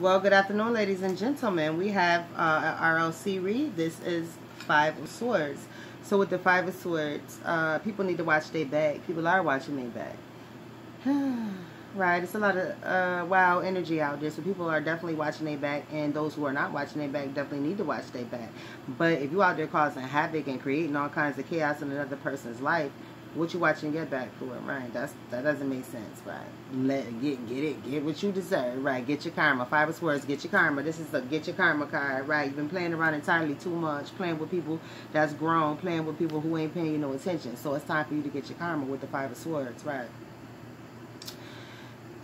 Well, good afternoon, ladies and gentlemen. We have uh, RLC read. This is Five of Swords. So with the Five of Swords, uh, people need to watch their back. People are watching their back. right, it's a lot of uh, wow energy out there. So people are definitely watching their back, and those who are not watching their back definitely need to watch their back. But if you out there causing havoc and creating all kinds of chaos in another person's life, what you watching get back for it, right? That's that doesn't make sense, right? Let get get it, get what you deserve, right? Get your karma. Five of Swords, get your karma. This is the get your karma card, right? You've been playing around entirely too much, playing with people that's grown, playing with people who ain't paying you no attention. So it's time for you to get your karma with the Five of Swords, right?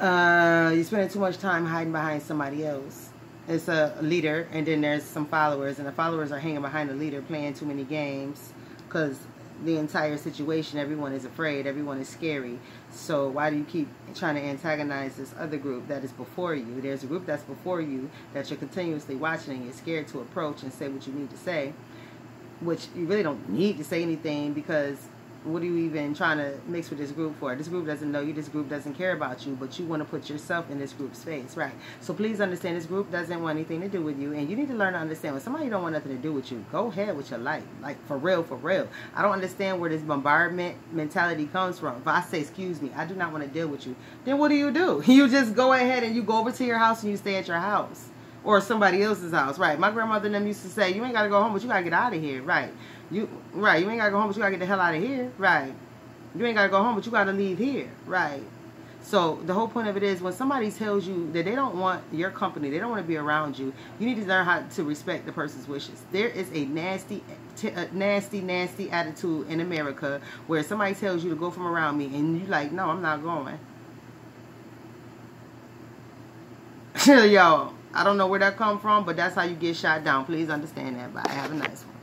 Uh, you're spending too much time hiding behind somebody else. It's a leader, and then there's some followers, and the followers are hanging behind the leader, playing too many games because the entire situation. Everyone is afraid. Everyone is scary. So why do you keep trying to antagonize this other group that is before you? There's a group that's before you that you're continuously watching and you're scared to approach and say what you need to say, which you really don't need to say anything because what are you even trying to mix with this group for? This group doesn't know you. This group doesn't care about you, but you want to put yourself in this group's face, right? So please understand this group doesn't want anything to do with you, and you need to learn to understand when somebody don't want nothing to do with you. Go ahead with your life, like for real, for real. I don't understand where this bombardment mentality comes from. If I say, "Excuse me, I do not want to deal with you," then what do you do? You just go ahead and you go over to your house and you stay at your house or somebody else's house, right? My grandmother and them used to say, "You ain't got to go home, but you got to get out of here," right? You right, you ain't gotta go home, but you gotta get the hell out of here. Right. You ain't gotta go home, but you gotta leave here. Right. So the whole point of it is when somebody tells you that they don't want your company, they don't want to be around you, you need to learn how to respect the person's wishes. There is a nasty, nasty, nasty attitude in America where somebody tells you to go from around me and you're like, no, I'm not going. Yo, I don't know where that come from, but that's how you get shot down. Please understand that. Bye. Have a nice one.